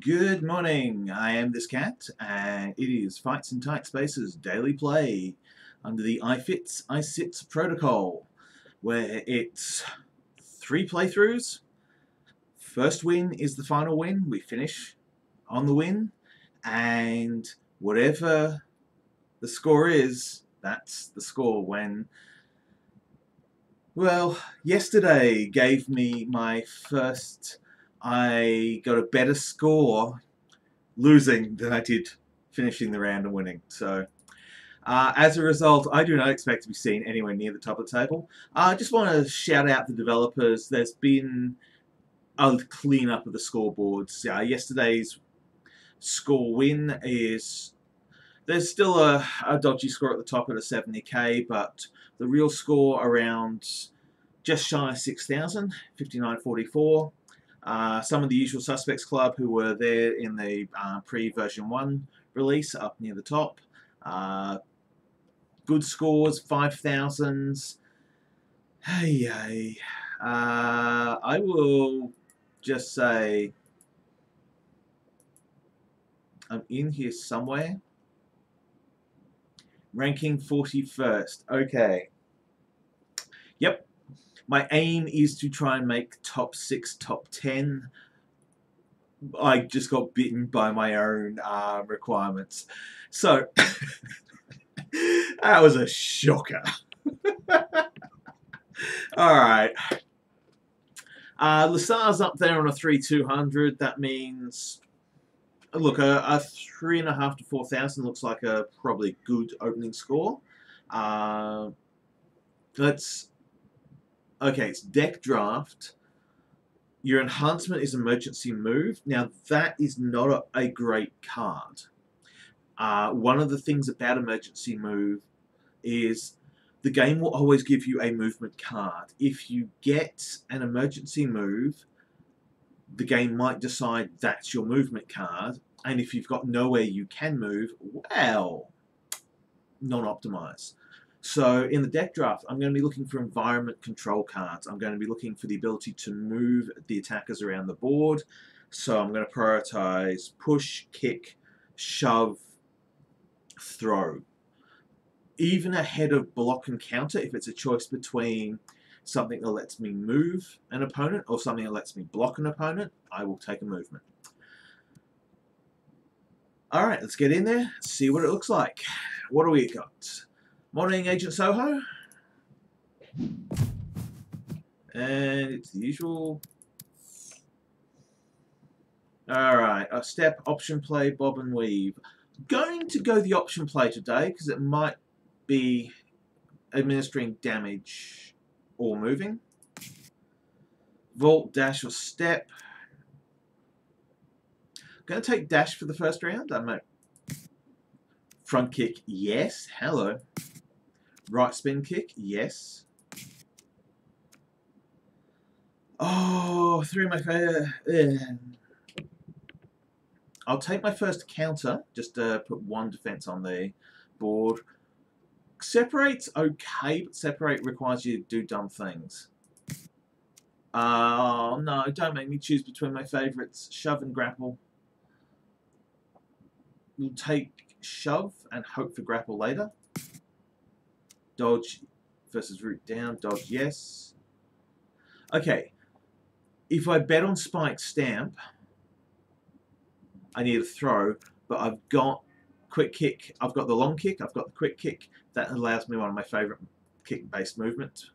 Good morning, I am this cat, and it is Fights in Tight Spaces Daily Play under the iFits iSits protocol, where it's three playthroughs. First win is the final win, we finish on the win, and whatever the score is, that's the score when well, yesterday gave me my first I got a better score losing than I did finishing the round and winning. So, uh, as a result, I do not expect to be seen anywhere near the top of the table. I just want to shout out the developers. There's been a clean-up of the scoreboards. Uh, yesterday's score win is... There's still a, a dodgy score at the top at a 70k, but the real score around just shy of 6,000, 59.44. Uh, some of the usual suspects club who were there in the uh, pre-version 1 release up near the top. Uh, good scores, 5,000s. Hey, hey. Uh, I will just say I'm in here somewhere. Ranking 41st. Okay. Yep, my aim is to try and make top six, top ten. I just got bitten by my own uh, requirements. So, that was a shocker. Alright. Uh, Lasar's up there on a 3-200. That means, look, a, a 3.5 to 4,000 looks like a probably good opening score. Uh, let's Okay, it's deck draft. Your enhancement is emergency move. Now that is not a, a great card. Uh, one of the things about emergency move is the game will always give you a movement card. If you get an emergency move, the game might decide that's your movement card, and if you've got nowhere you can move, well, non-optimized. So in the deck draft, I'm going to be looking for environment control cards. I'm going to be looking for the ability to move the attackers around the board. So I'm going to prioritize push, kick, shove, throw. Even ahead of block and counter, if it's a choice between something that lets me move an opponent or something that lets me block an opponent, I will take a movement. Alright, let's get in there, see what it looks like. What do we got? Morning, Agent Soho. And it's the usual. Alright, a step, option play, bob and weave. Going to go the option play today because it might be administering damage or moving. Vault, dash, or step. Going to take dash for the first round. I might front kick, yes. Hello. Right spin kick, yes. Oh, through my fair. I'll take my first counter, just put one defense on the board. Separate's okay, but separate requires you to do dumb things. Oh, no, don't make me choose between my favourites, shove and grapple. We'll take shove and hope for grapple later. Dodge versus root down. Dodge yes. Okay. If I bet on spike stamp, I need a throw, but I've got quick kick. I've got the long kick. I've got the quick kick. That allows me one of my favorite kick-based movements.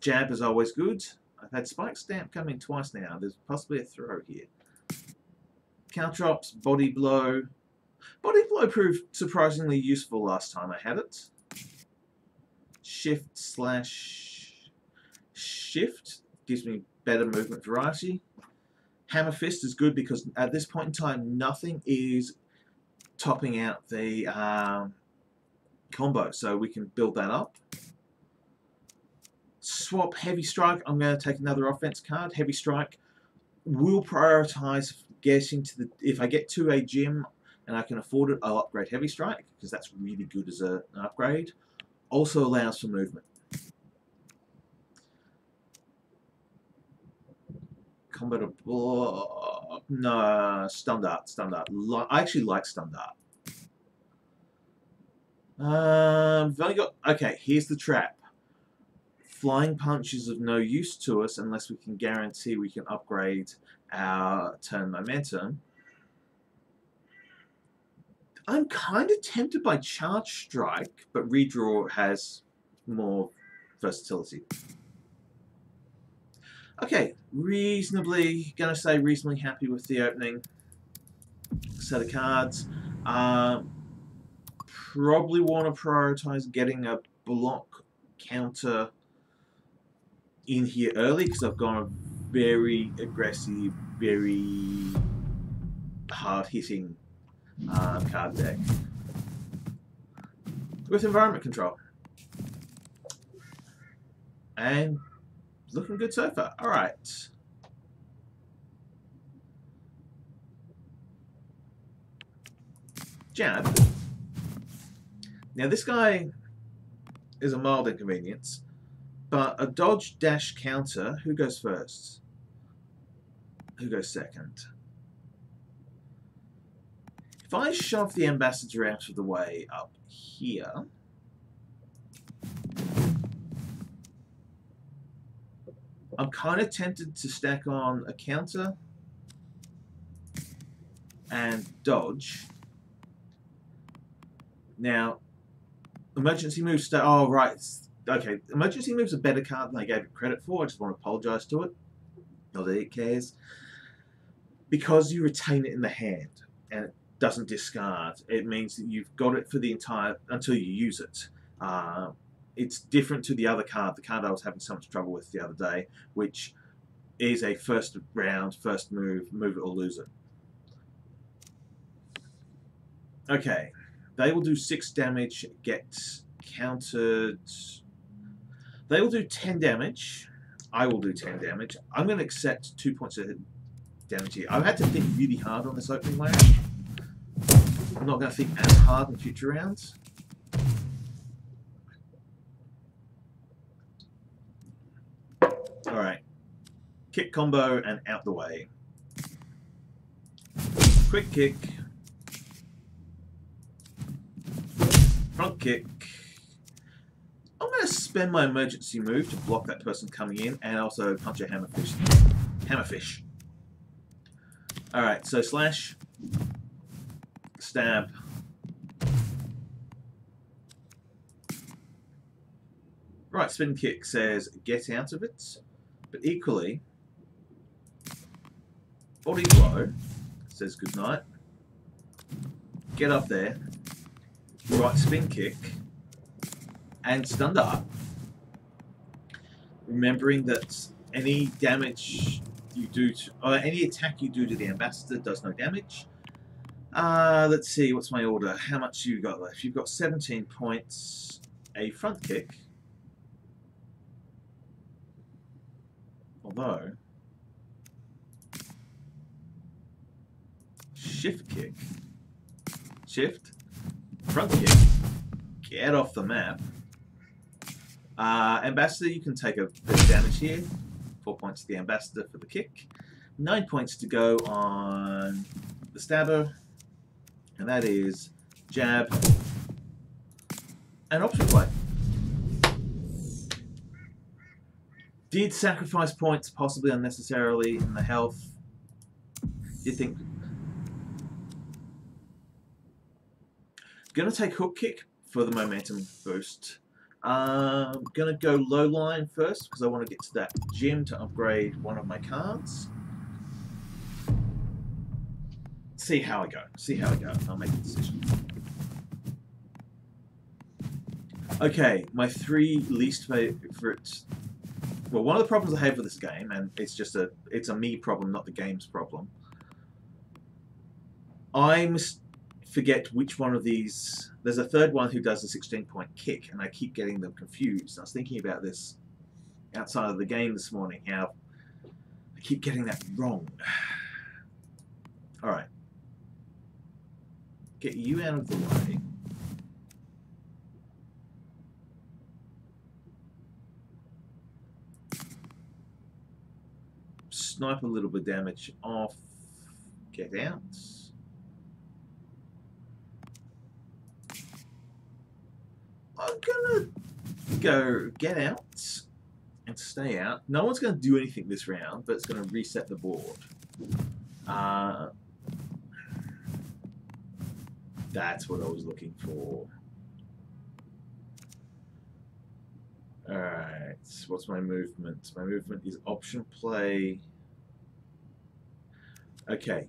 Jab is always good. I've had spike stamp come in twice now. There's possibly a throw here. Counter ops, body blow, Body blow proved surprisingly useful last time I had it. Shift slash shift gives me better movement variety. Hammer fist is good because at this point in time nothing is topping out the um, combo so we can build that up. Swap heavy strike. I'm going to take another offense card. Heavy strike will prioritize getting to the if I get to a gym and I can afford it, I'll upgrade Heavy Strike, because that's really good as a, an upgrade. Also allows for movement. combat or block. No, standard, standard. Li I actually like standard. Um, I've only got. Okay, here's the trap. Flying punch is of no use to us unless we can guarantee we can upgrade our turn momentum. I'm kind of tempted by Charge Strike, but Redraw has more versatility. Okay, reasonably, gonna say reasonably happy with the opening set of cards. Um, probably want to prioritize getting a block counter in here early because I've gone very aggressive, very hard-hitting uh, card deck with environment control. And looking good so far. All right. Jab. Now this guy is a mild inconvenience, but a dodge dash counter, who goes first? Who goes second? If I shove the ambassador out of the way up here, I'm kind of tempted to stack on a counter and dodge. Now, emergency moves. Oh, right. Okay, emergency moves a better card than I gave it credit for. I just want to apologize to it. Not that it cares. Because you retain it in the hand and doesn't discard, it means that you've got it for the entire until you use it. Uh, it's different to the other card, the card I was having so much trouble with the other day, which is a first round, first move, move it or lose it. Okay, they will do 6 damage, get countered. They will do 10 damage. I will do 10 damage. I'm going to accept 2 points of damage here. I've had to think really hard on this opening round. I'm not going to think as hard in future rounds. Alright. Kick combo and out the way. Quick kick. Front kick. I'm going to spend my emergency move to block that person coming in and also punch a hammerfist. Hammerfist. Alright, so slash. Stab. Right, spin kick says get out of it. But equally, body blow says good night. Get up there, right spin kick, and stun dart. Remembering that any damage you do to, or any attack you do to the ambassador does no damage. Uh, let's see, what's my order? How much you got left? You've got 17 points, a front kick, Although, shift kick, shift, front kick, get off the map. Uh, ambassador, you can take a bit of damage here. Four points to the ambassador for the kick. Nine points to go on the stabber. And that is jab and option play. Did sacrifice points possibly unnecessarily in the health? Do you think? Gonna take hook kick for the momentum boost. Um, gonna go low line first because I want to get to that gym to upgrade one of my cards. See how I go. See how I go. I'll make a decision. Okay, my three least favorite well, one of the problems I have with this game, and it's just a it's a me problem, not the game's problem. I must forget which one of these. There's a third one who does a 16 point kick, and I keep getting them confused. I was thinking about this outside of the game this morning, how I keep getting that wrong. Alright. Get you out of the way. snipe a little bit of damage off. Get out. I'm gonna go get out and stay out. No one's going to do anything this round, but it's going to reset the board. Uh, that's what I was looking for. Alright, what's my movement? My movement is option play. Okay.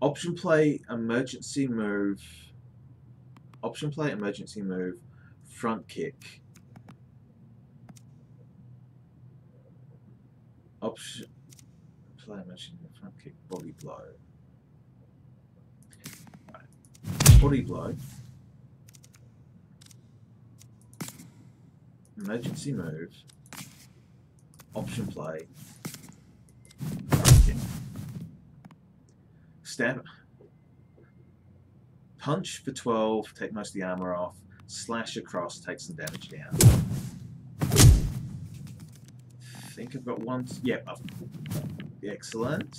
Option play, emergency move. Option play, emergency move, front kick. Option play, emergency move, front kick, body blow. Right. Body blow. Emergency move. Option play. Stab. Punch for 12, take most of the armor off. Slash across, take some damage down. think I've got one. Yep. Yeah, excellent.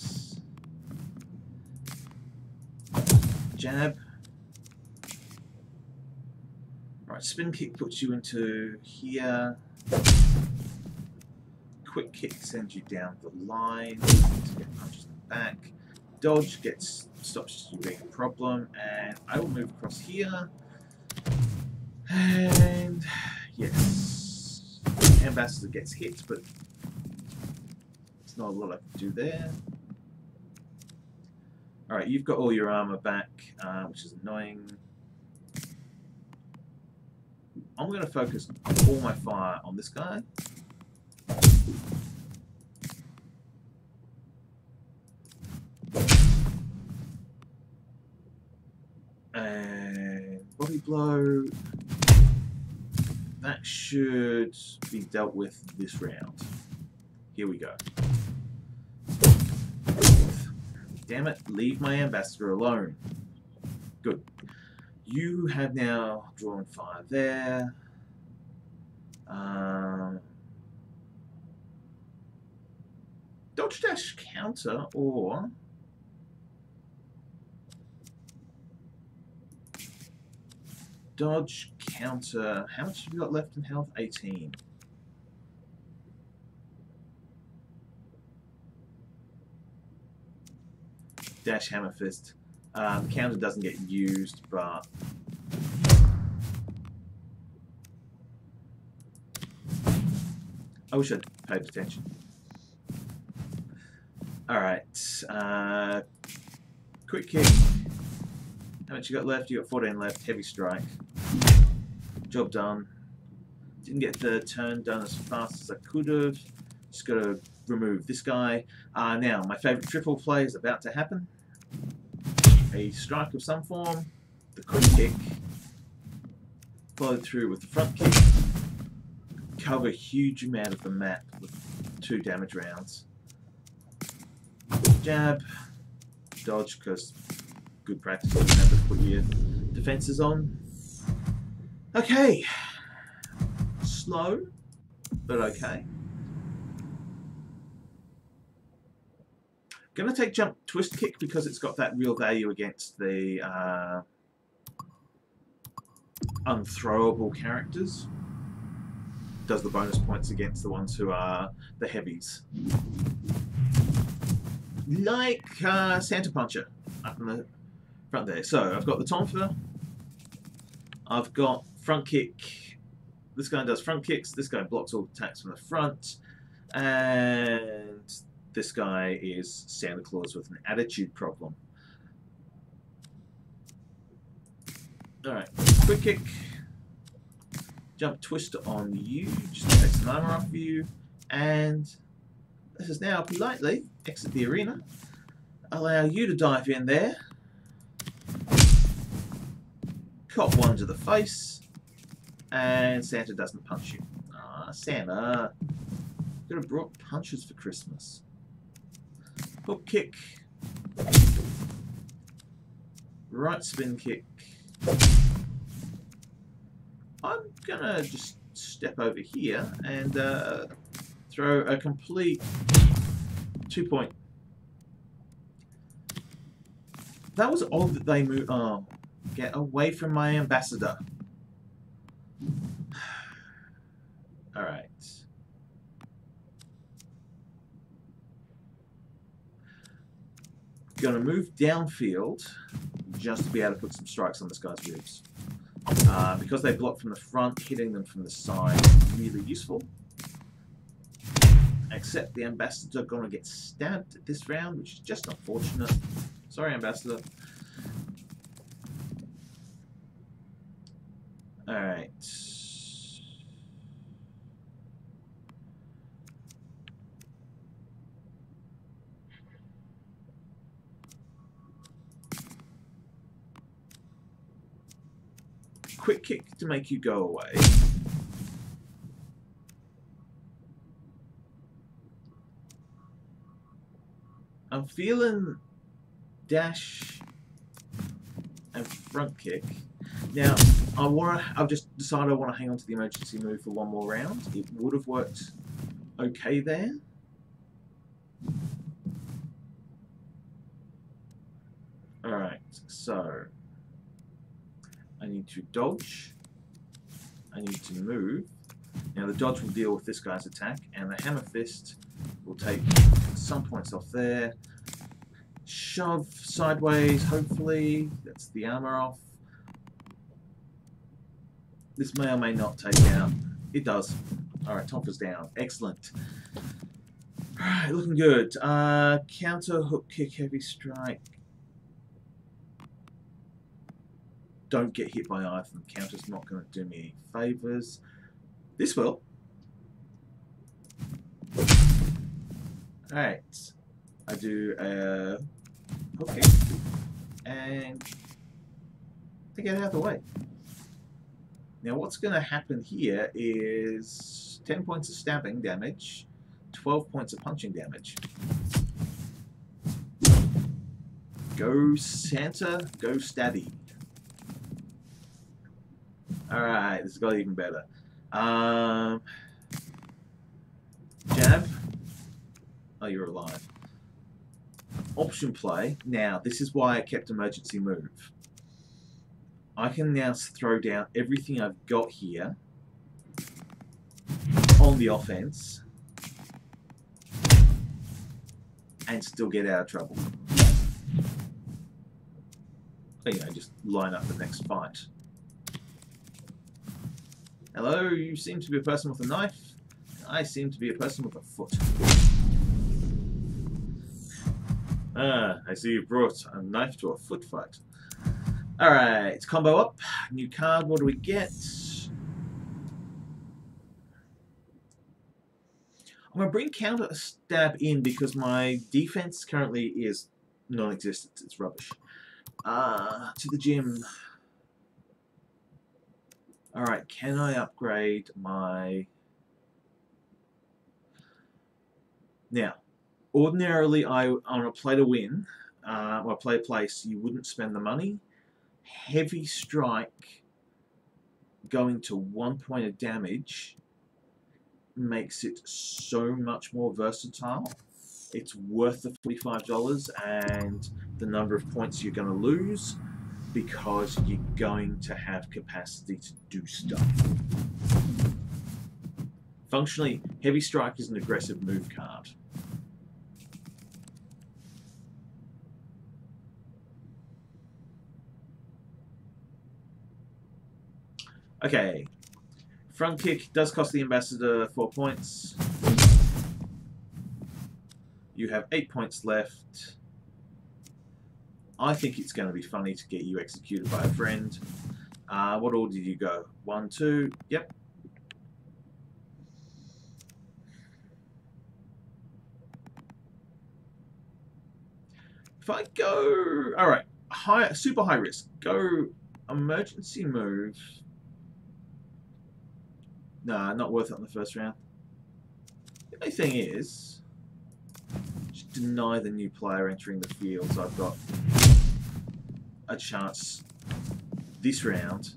Jab. Right, spin kick puts you into here. Quick kick sends you down the line to get punches in the back. Dodge gets stops you being a problem, and I will move across here. And yes, Ambassador gets hit, but it's not a lot I can do there. Alright, you've got all your armor back, uh, which is annoying. I'm going to focus all my fire on this guy. And body blow. That should be dealt with this round. Here we go. Damn it, leave my ambassador alone. Good. You have now drawn fire there. Um, dodge dash counter or dodge counter. How much have you got left in health? 18. Dash Hammer Fist. Um, counter doesn't get used, but I wish I'd paid attention. Alright, uh, quick kick. How much you got left? You got 14 left. Heavy strike. Job done. Didn't get the turn done as fast as I could have. Just got to remove this guy. Uh, now, my favourite triple play is about to happen. A strike of some form. The quick kick. Followed through with the front kick. Cover a huge amount of the map with two damage rounds. Jab. Dodge, because good practice. Remember to put your defences on. Okay. Slow, but okay. I'm gonna take jump twist kick because it's got that real value against the uh, unthrowable characters. Does the bonus points against the ones who are the heavies. Like uh, Santa Puncher up in the front there. So I've got the Tonfa. I've got front kick. This guy does front kicks. This guy blocks all attacks from the front. And this guy is Santa Claus with an attitude problem. Alright, quick kick. Jump twist on you, just take some armor off you. And this is now politely exit the arena. Allow you to dive in there. Cop one to the face. And Santa doesn't punch you. Ah, Santa. Could have brought punches for Christmas. Hook kick. Right spin kick. I'm gonna just step over here and uh, throw a complete Two point. That was odd that they moved. Oh, get away from my ambassador. All right. Going to move downfield just to be able to put some strikes on this guy's ribs. Uh, because they block from the front, hitting them from the side is really useful. Except the Ambassador going to get stabbed this round, which is just unfortunate. Sorry, Ambassador. Alright. Quick kick to make you go away. I'm feeling dash and front kick. Now, I want. I've just decided I want to hang on to the emergency move for one more round. It would have worked okay there. Alright, so need to dodge. I need to move. Now the dodge will deal with this guy's attack, and the hammer fist will take some points off there. Shove sideways, hopefully. That's the armor off. This may or may not take out. It does. Alright, Tonfa's down. Excellent. Alright, looking good. Uh, counter, hook, kick, heavy strike. Don't get hit by either. Counter's not going to do me any favours. This will. Alright. I do a kick and to get out of the way. Now what's going to happen here is 10 points of stabbing damage, 12 points of punching damage. Go Santa, go Stabby. Alright, this got even better. Um, jab. Oh, you're alive. Option play. Now, this is why I kept emergency move. I can now throw down everything I've got here on the offense and still get out of trouble. You know, just line up the next fight. Hello, you seem to be a person with a knife. I seem to be a person with a foot. Ah, I see you brought a knife to a foot fight. Alright, combo up. New card, what do we get? I'm going to bring counter stab in because my defense currently is non-existent. It's rubbish. Uh, to the gym. Alright, can I upgrade my... Now, ordinarily I on a play to win, uh, or play place, you wouldn't spend the money. Heavy strike going to one point of damage makes it so much more versatile. It's worth the $45 and the number of points you're going to lose because you're going to have capacity to do stuff. Functionally, Heavy Strike is an aggressive move card. Okay. Front kick does cost the Ambassador 4 points. You have 8 points left. I think it's going to be funny to get you executed by a friend. Uh, what order did you go? One, two, yep. If I go, all right, high, super high risk, go emergency move. Nah, not worth it on the first round. The only thing is, just deny the new player entering the field, so I've got a chance this round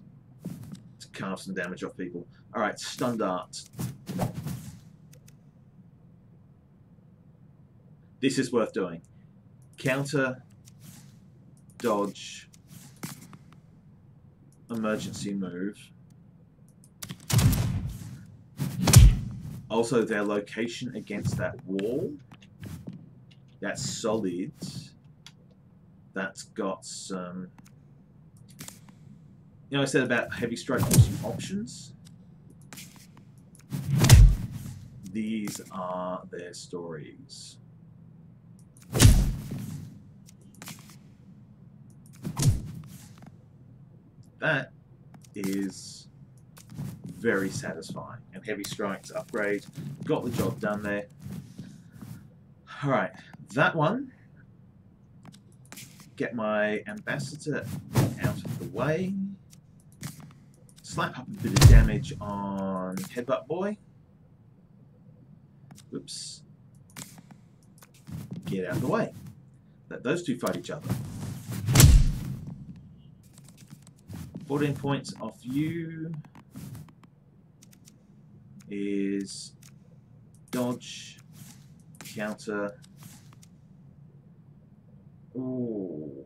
to carve some damage off people. Alright, stun dart. This is worth doing. Counter, dodge, emergency move. Also, their location against that wall. That's solid. That's got some... You know, I said about heavy strike some options. These are their stories. That is very satisfying. And Heavy Strikes upgrade, got the job done there. Alright, that one. Get my ambassador out of the way. Slap up a bit of damage on Headbutt Boy. Oops. Get out of the way. Let those two fight each other. 14 points off you is dodge, counter. Ooh.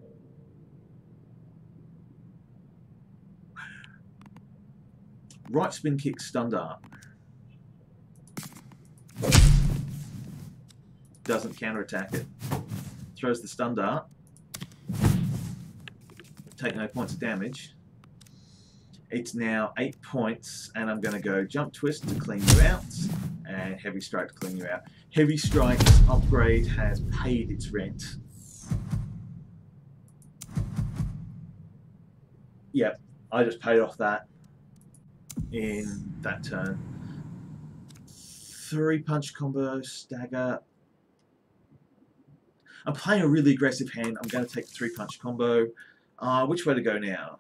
Right spin kick stunned up. Doesn't counterattack it. Throws the stun dart. Take no points of damage. It's now 8 points, and I'm going to go Jump Twist to clean you out, and Heavy Strike to clean you out. Heavy Strike's upgrade has paid its rent. Yep, I just paid off that in that turn. Three punch combo, stagger. I'm playing a really aggressive hand. I'm going to take the three punch combo. Uh, which way to go now?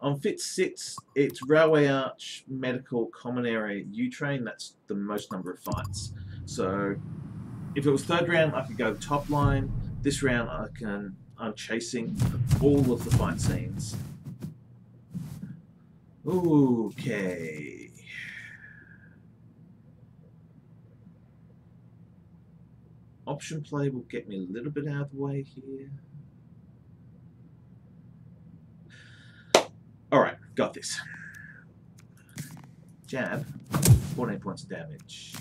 On Fit six, it's Railway Arch, Medical, Common Area, U-Train. That's the most number of fights. So if it was third round, I could go top line. This round, I can. I'm chasing all of the fight scenes. Okay. Option play will get me a little bit out of the way here. Alright, got this. Jab, 14 points of damage.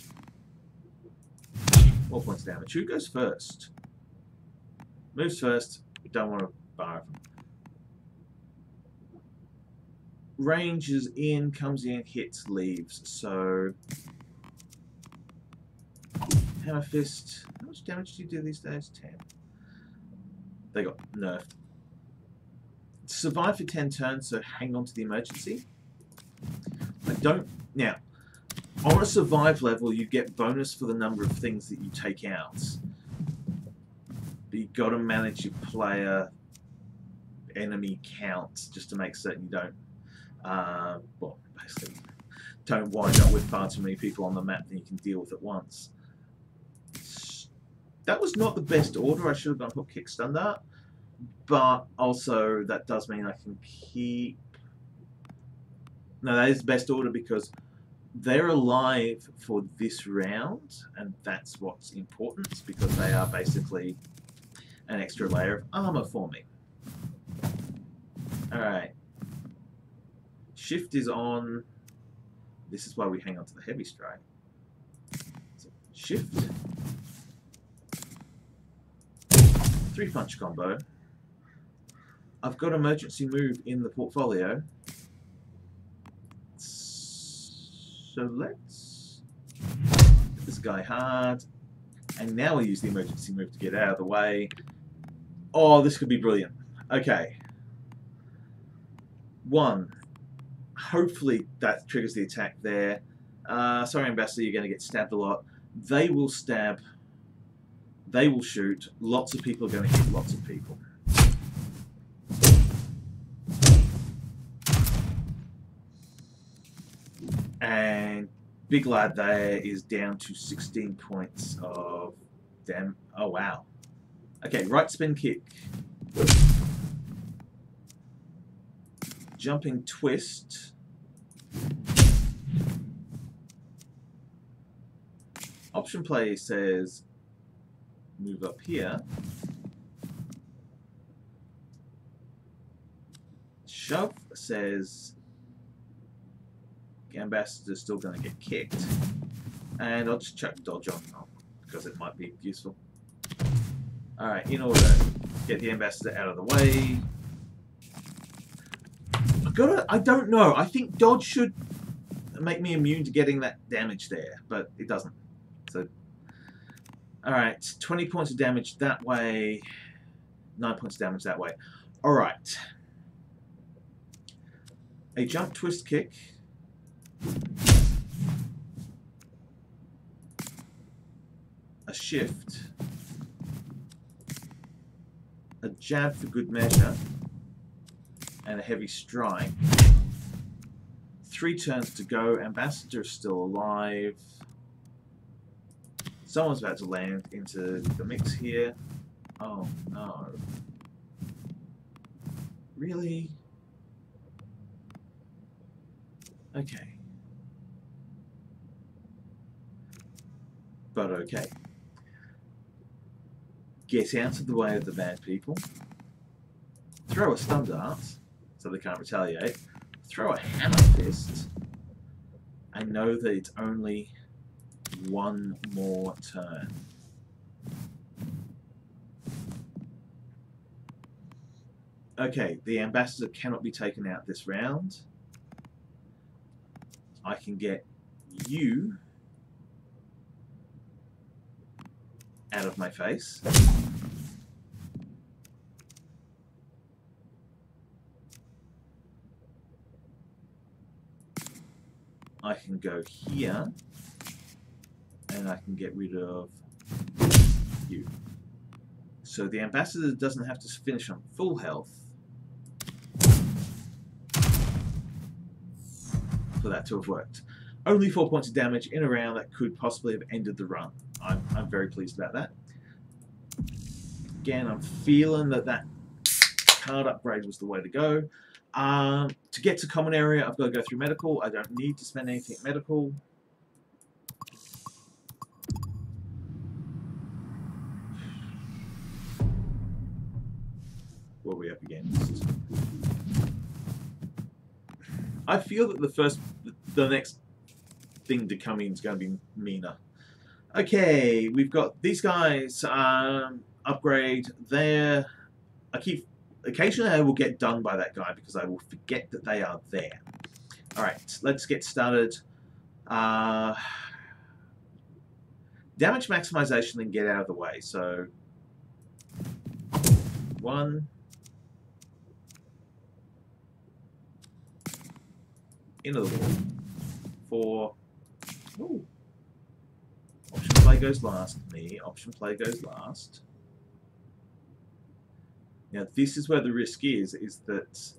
4 points of damage. Who goes first? Moves first. Don't want to bar them. Range is in, comes in, hits, leaves. So, Hammer Fist. How much damage do you do these days? 10. They got nerfed survive for 10 turns, so hang on to the emergency. I don't... Now, on a survive level, you get bonus for the number of things that you take out. But you've got to manage your player enemy count just to make certain you don't... Uh, well, basically, don't wind up with far too many people on the map that you can deal with at once. That was not the best order. I should have gone hook, kick, stun dart but also that does mean I can keep... No, that is the best order because they're alive for this round, and that's what's important because they are basically an extra layer of armor for me. Alright. Shift is on. This is why we hang on to the heavy strike. So shift. Three punch combo. I've got emergency move in the portfolio. So let's hit this guy hard. And now we use the emergency move to get out of the way. Oh, this could be brilliant. Okay. One. Hopefully that triggers the attack there. Uh, sorry, Ambassador, you're going to get stabbed a lot. They will stab. They will shoot. Lots of people are going to hit lots of people. And Big Lad there is down to 16 points of damn. Oh, wow. Okay, right spin kick. Jumping twist. Option play says move up here. Shove says Ambassador's still going to get kicked. And I'll just chuck dodge on because it might be useful. Alright, in order, to get the ambassador out of the way. I gotta, I don't know. I think dodge should make me immune to getting that damage there, but it doesn't. So, alright, 20 points of damage that way, 9 points of damage that way. Alright. A jump twist kick. A shift a jab for good measure, and a heavy strike. Three turns to go. Ambassador is still alive. Someone's about to land into the mix here. Oh no. Really? Okay. But okay get out of the way of the bad people, throw a stun dart so they can't retaliate, throw a hammer fist, and know that it's only one more turn. Okay, the ambassador cannot be taken out this round. I can get you out of my face. I can go here and I can get rid of you. So the ambassador doesn't have to finish on full health for that to have worked. Only four points of damage in a round that could possibly have ended the run. I'm, very pleased about that. Again, I'm feeling that that card upgrade was the way to go. Um, to get to common area, I've got to go through medical. I don't need to spend anything medical. What are we up against? I feel that the first, the next thing to come in is going to be Mina. Okay, we've got these guys um, upgrade there. I keep occasionally I will get done by that guy because I will forget that they are there. Alright, let's get started. Uh, damage maximization and get out of the way. So, one. Into the wall. Four. Ooh. Option play goes last. Me. Option play goes last. Now this is where the risk is, is that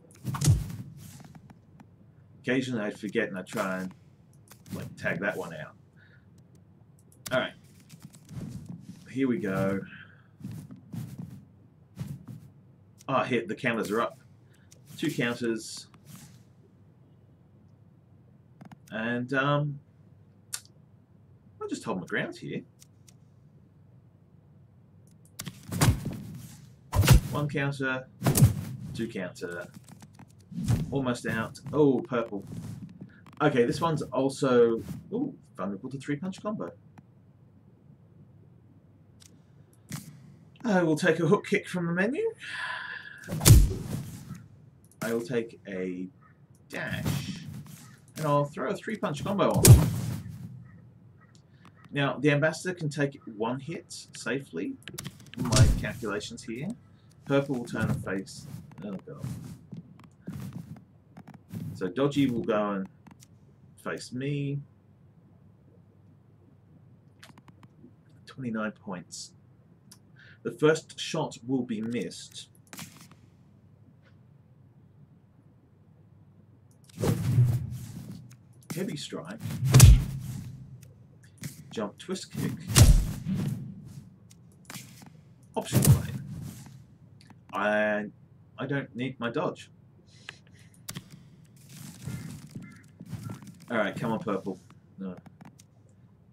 occasionally I forget and I try and like tag that one out. Alright. Here we go. Ah, oh, hit the counters are up. Two counters. And um I'll just hold my ground here. One counter, two counter, almost out. Oh, purple. Okay, this one's also oh, vulnerable to three punch combo. I will take a hook kick from the menu. I will take a dash, and I'll throw a three punch combo on. Now, the ambassador can take one hit safely. My calculations here. Purple will turn and face. Oh god. So Dodgy will go and face me. 29 points. The first shot will be missed. Heavy strike. Jump twist kick. Option play. I I don't need my dodge. Alright, come on purple. No.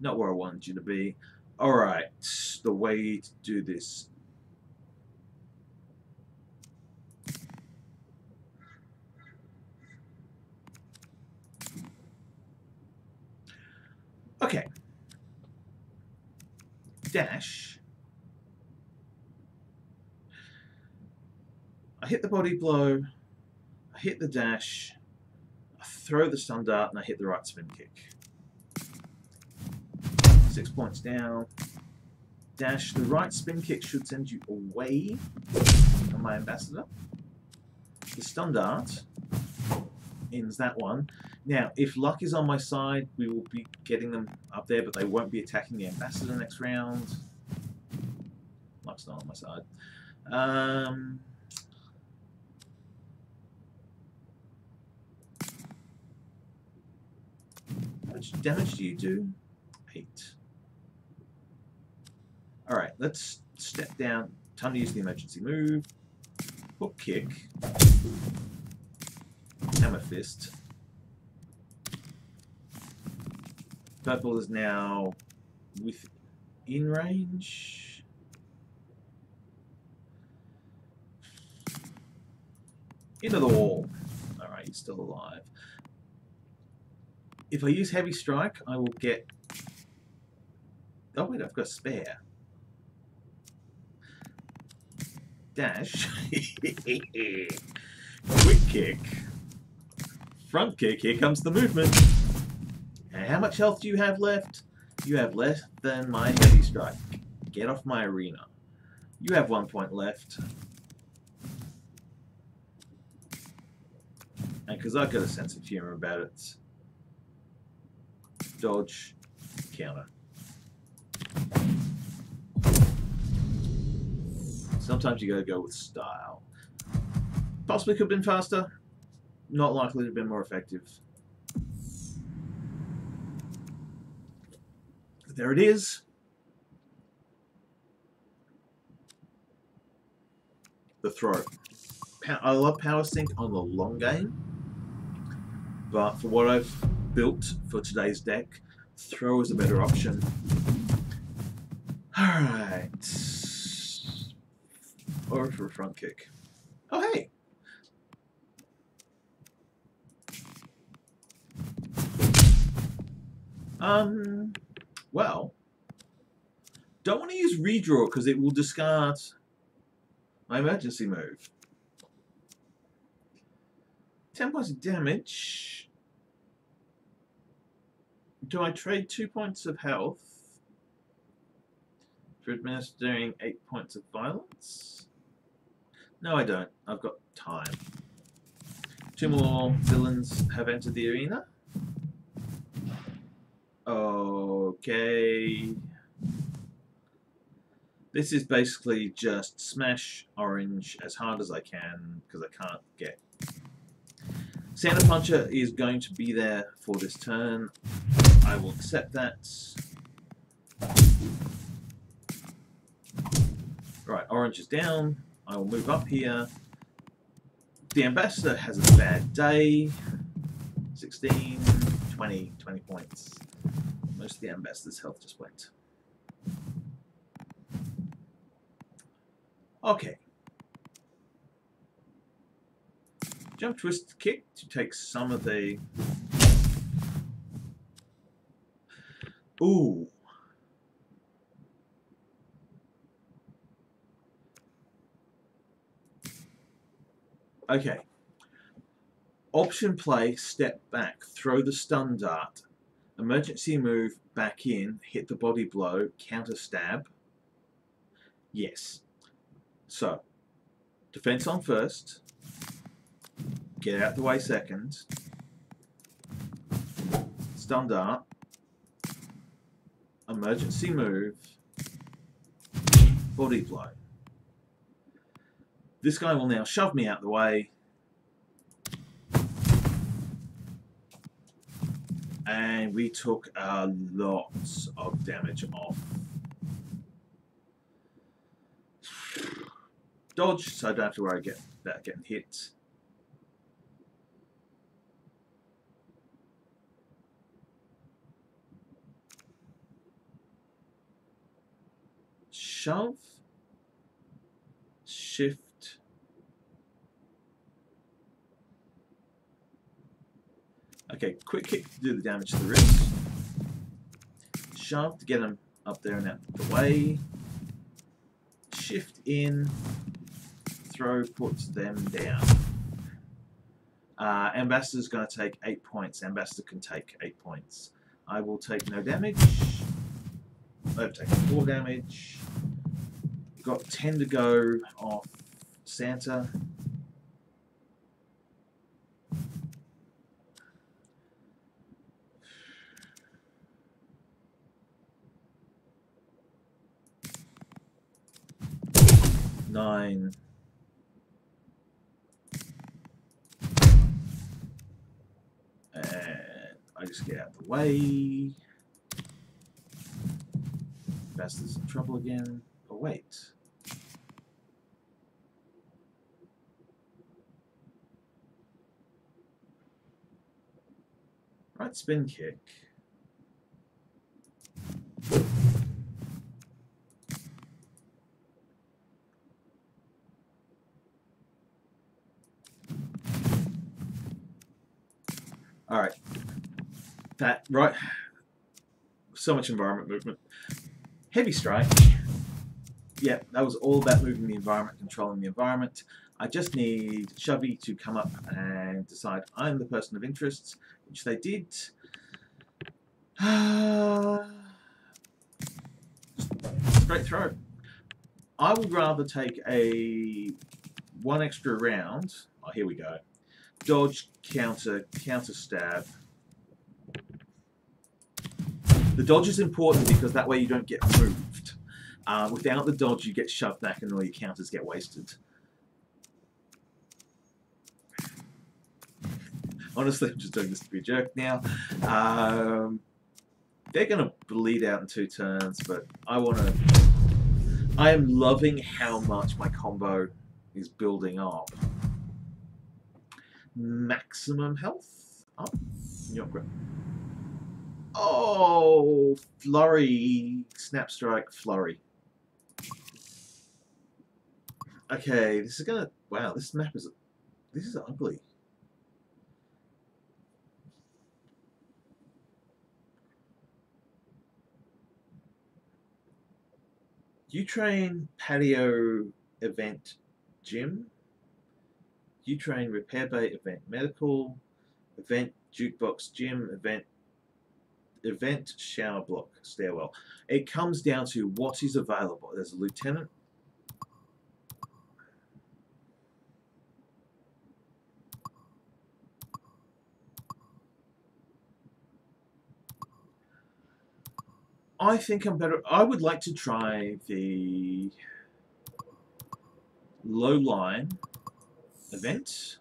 Not where I wanted you to be. Alright, the way to do this. Okay. Dash. I hit the body blow, I hit the dash, I throw the stun dart, and I hit the right spin kick. Six points down. Dash. The right spin kick should send you away from my ambassador. The stun dart ends that one. Now, if luck is on my side, we will be getting them up there, but they won't be attacking the ambassador next round. Luck's not on my side. Um, how much damage do you do? Eight. Alright, let's step down. Time to use the emergency move. Hook kick. Hammer fist. Purple is now within range. Into the wall. Alright, he's still alive. If I use Heavy Strike, I will get... Oh wait, I've got spare. dash, quick kick, front kick, here comes the movement. And how much health do you have left? You have less than my heavy strike. Get off my arena. You have one point left. And because I've got a sense of humor about it, dodge, counter. Sometimes you gotta go with style. Possibly could have been faster. Not likely to have been more effective. There it is. The throw. I love Power Sync on the long game, but for what I've built for today's deck, throw is a better option. Alright or for a front kick. Oh, hey! Um, well, don't want to use redraw because it will discard my emergency move. 10 points of damage. Do I trade 2 points of health for administering 8 points of violence? No, I don't. I've got time. Two more villains have entered the arena. Okay. This is basically just smash orange as hard as I can because I can't get. Santa Puncher is going to be there for this turn. I will accept that. Right, orange is down. I will move up here. The ambassador has a bad day. 16, 20, 20 points. Most of the ambassador's health just went. Okay. Jump twist kick to take some of the... Ooh. Okay. Option play, step back, throw the stun dart, emergency move, back in, hit the body blow, counter stab. Yes. So, defense on first, get out the way second, stun dart, emergency move, body blow. This guy will now shove me out the way. and we took a lot of damage off. Dodge, so I don't have to worry get, about getting hit. Shove, shift, okay, quick kick to do the damage to the wrist, shove to get him up there and out of the way, shift in, throw puts them down. Uh, Ambassador's going to take 8 points. Ambassador can take 8 points. I will take no damage. I've taken 4 damage. Got 10 to go off Santa. Nine. And I just get out of the way. Bastard's in trouble again. Oh, wait. Right, spin kick. All right. That, right. So much environment movement. Heavy strike. Yeah, that was all about moving the environment, controlling the environment. I just need Shovey to come up and decide I'm the person of interest, which they did. Straight throw. I would rather take a one extra round. Oh, here we go. Dodge, counter, counter stab. The dodge is important because that way you don't get moved. Uh, without the dodge, you get shoved back and all your counters get wasted. Honestly, I'm just doing this to be a jerk now. Um, they're going to bleed out in two turns, but I want to... I am loving how much my combo is building up. Maximum health up. Yep. Oh, flurry, snap strike, flurry. Okay, this is gonna. Wow, this map is. This is ugly. You train patio event gym. You train repair bay event medical event jukebox gym event event shower block stairwell. It comes down to what is available. There's a lieutenant. I think I'm better. I would like to try the low line event.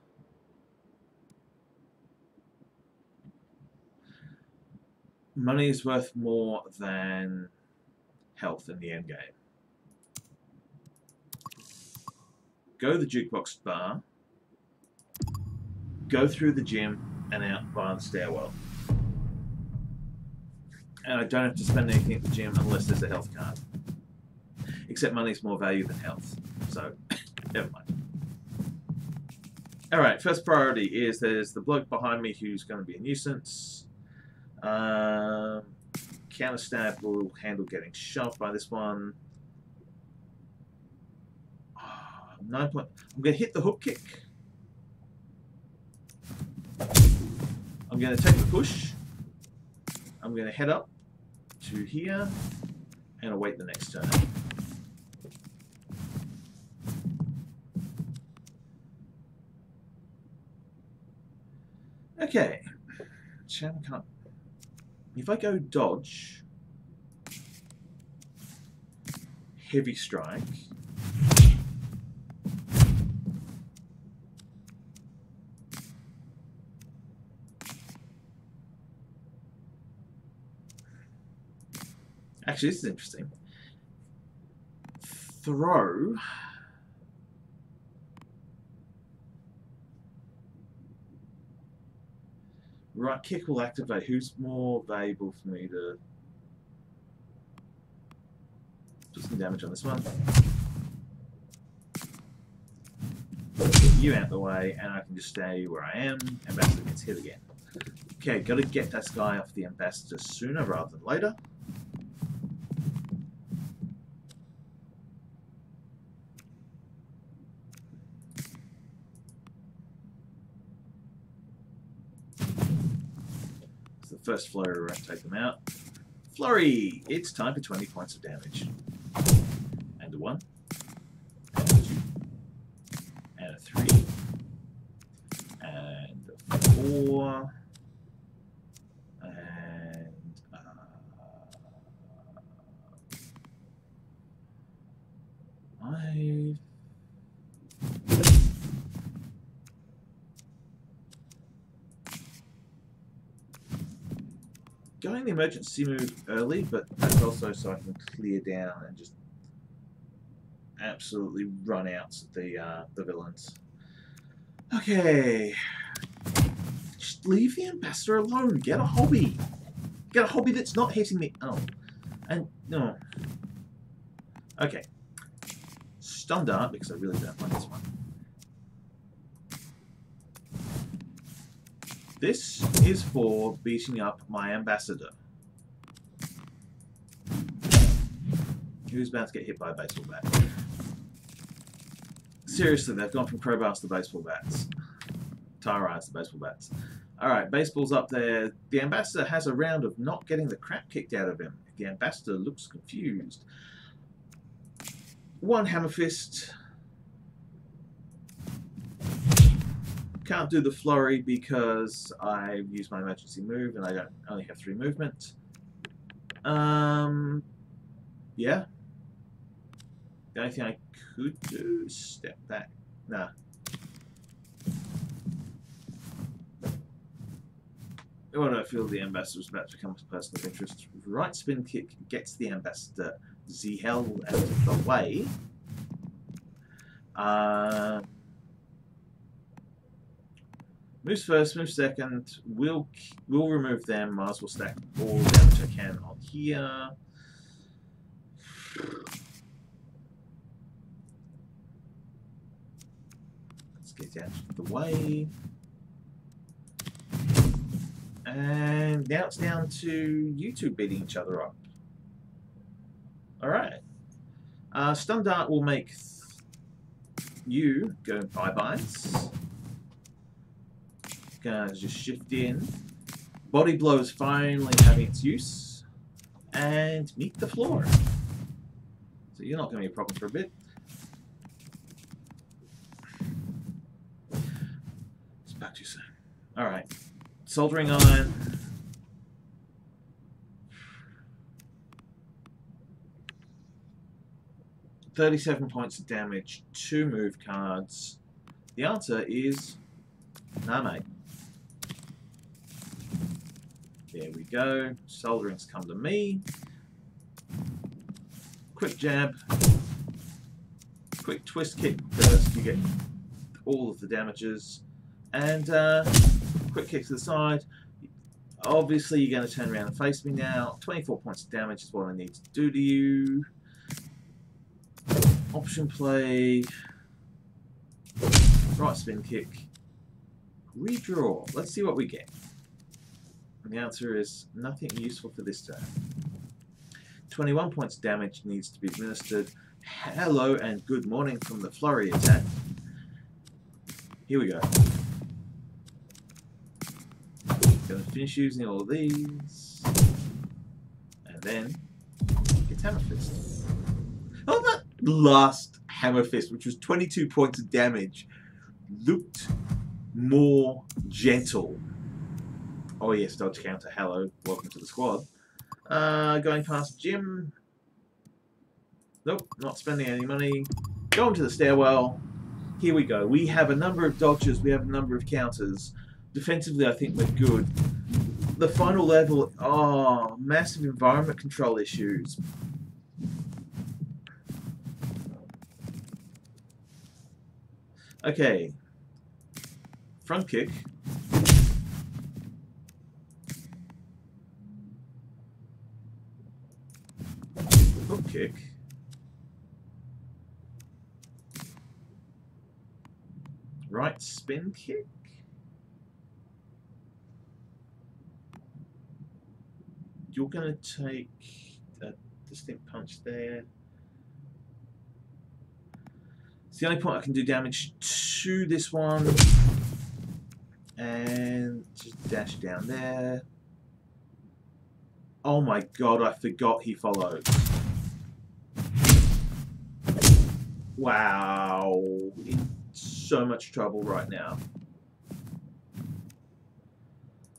money is worth more than health in the end game. Go to the jukebox bar, go through the gym and out via the stairwell. And I don't have to spend anything at the gym unless there's a health card. Except money's more value than health. So, never mind. Alright, first priority is there's the bloke behind me who's going to be a nuisance. Um, counter stab will handle getting shoved by this one. Oh, nine point. I'm going to hit the hook kick. I'm going to take the push. I'm going to head up to here and await the next turn. Okay. Channel can't if I go dodge, heavy strike, Actually, this is interesting. Throw. Right kick will activate. Who's more valuable for me to... put some damage on this one. Get you out the way, and I can just stay where I am. Ambassador gets hit again. Okay, gotta get this guy off the ambassador sooner rather than later. First flurry won't take them out. Flurry! It's time for 20 points of damage. And a 1. And a 2. And a 3. And a 4. And... Uh, five. Going the emergency move early, but that's also so I can clear down and just absolutely run out the uh, the villains. Okay, just leave the ambassador alone. Get a hobby. Get a hobby that's not hitting me. Oh, and no. Okay, stun dart because I really don't like this one. This is for beating up my ambassador. Who's about to get hit by a baseball bat? Seriously, they've gone from crowbars to baseball bats. Tire irons to baseball bats. Alright, baseball's up there. The ambassador has a round of not getting the crap kicked out of him. The ambassador looks confused. One hammer fist. Can't do the flurry because I use my emergency move and I don't only have three movement. Um, yeah. The only thing I could do is step back. Nah. When I feel the ambassador is about to become a person of interest, right spin kick gets the ambassador the hell out of the way. Uh, Moves first, moves second. We'll we'll remove them. As well stack all damage I can on here. Let's get out of the way. And now it's down to you two beating each other up. Alright. Uh, Stun Dart will make you go bye-byes gonna just shift in. Body blow is finally having its use. And meet the floor. So you're not gonna be a problem for a bit. It's back too soon. Alright. Soldering on. Thirty-seven points of damage, two move cards. The answer is nah, mate. There we go. Soldering's come to me. Quick jab. Quick twist kick because you get all of the damages. And uh, quick kick to the side. Obviously, you're going to turn around and face me now. 24 points of damage is what I need to do to you. Option play. Right spin kick. Redraw. Let's see what we get. And the answer is nothing useful for this turn. 21 points damage needs to be administered. Hello and good morning from the flurry attack. Here we go. Gonna finish using all these. And then get Hammer Fist. Oh, that last Hammer Fist, which was 22 points of damage, looked more gentle Oh yes, dodge counter. Hello, welcome to the squad. Uh, going past gym. Nope, not spending any money. Going to the stairwell. Here we go. We have a number of dodges. We have a number of counters. Defensively, I think we're good. The final level, oh, massive environment control issues. Okay. Front kick. kick. Right spin kick? You're going to take a distinct punch there. It's the only point I can do damage to this one. And just dash down there. Oh my god, I forgot he followed. Wow. In so much trouble right now.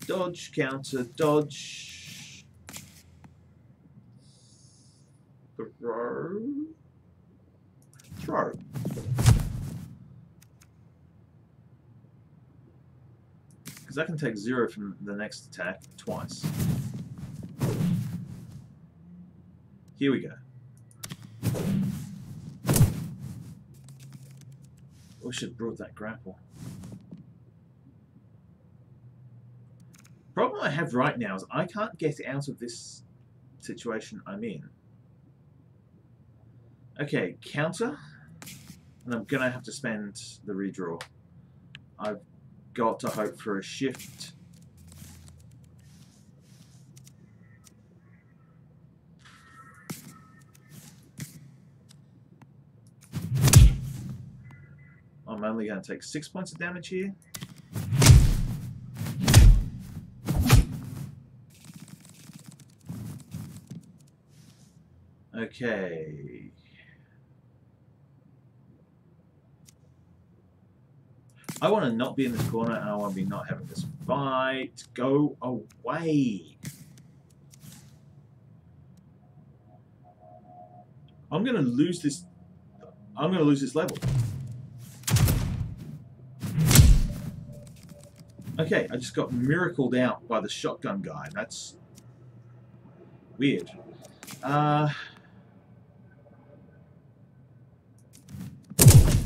Dodge, counter, dodge. Throw. Throw. Because I can take zero from the next attack twice. Here we go. We should have brought that grapple. Problem I have right now is I can't get out of this situation I'm in. Okay, counter. And I'm going to have to spend the redraw. I've got to hope for a shift only going to take six points of damage here. Okay. I want to not be in this corner and I want to be not having this fight. Go away. I'm going to lose this. I'm going to lose this level. Okay, I just got miracled out by the shotgun guy. That's weird. Uh,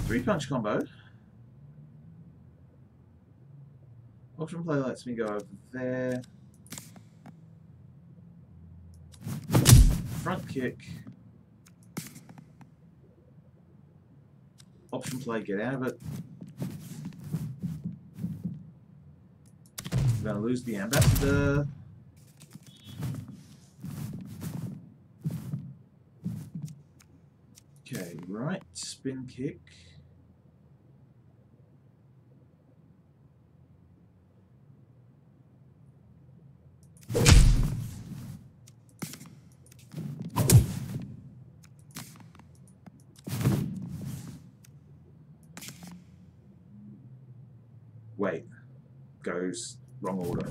three punch combo. Option play lets me go over there. Front kick. Option play, get out of it. Gonna lose the ambassador. Okay, right, spin kick. Wait, goes wrong order.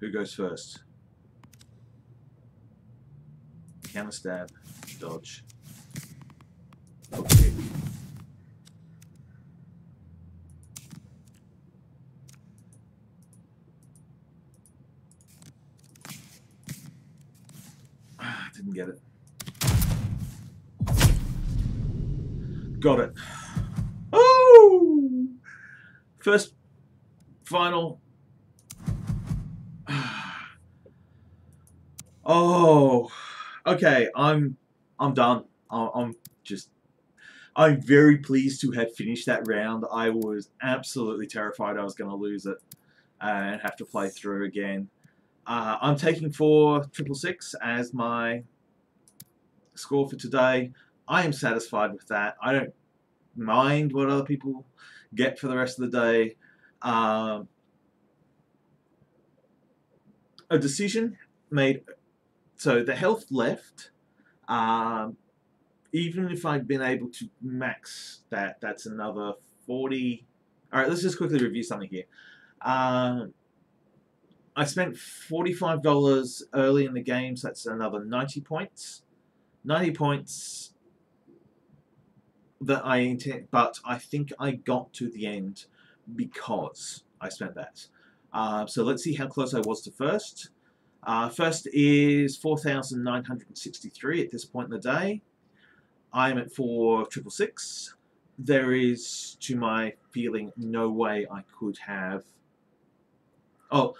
Who goes first? Counter stab, dodge. Okay. Didn't get it. Got it. Oh! First, final. Oh, okay. I'm, I'm done. I'm, I'm just. I'm very pleased to have finished that round. I was absolutely terrified I was going to lose it and have to play through again. Uh, I'm taking 4666 as my score for today. I am satisfied with that. I don't mind what other people get for the rest of the day. Um, a decision made. So the health left. Um, even if I'd been able to max that, that's another 40. All right, let's just quickly review something here. Um, I spent $45 early in the game, so that's another 90 points. 90 points that I intend, but I think I got to the end because I spent that. Uh, so let's see how close I was to first. Uh, first is 4,963 at this point in the day. I'm at 4,666. There is, to my feeling, no way I could have... Oh,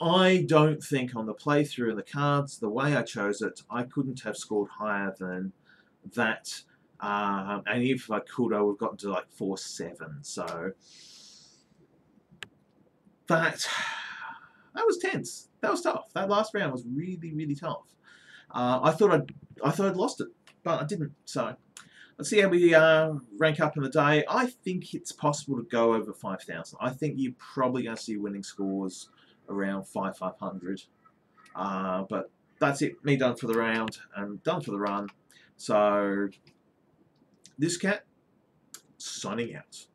I don't think on the playthrough and the cards, the way I chose it, I couldn't have scored higher than that. Um, and if I could, I would have gotten to like 4-7. So that that was tense. That was tough. That last round was really, really tough. Uh, I thought I'd I thought I'd lost it, but I didn't. So let's see how we uh, rank up in the day. I think it's possible to go over 5,000. I think you're probably going to see winning scores around 5 500. Uh, but that's it. Me done for the round and done for the run. So this cat signing out.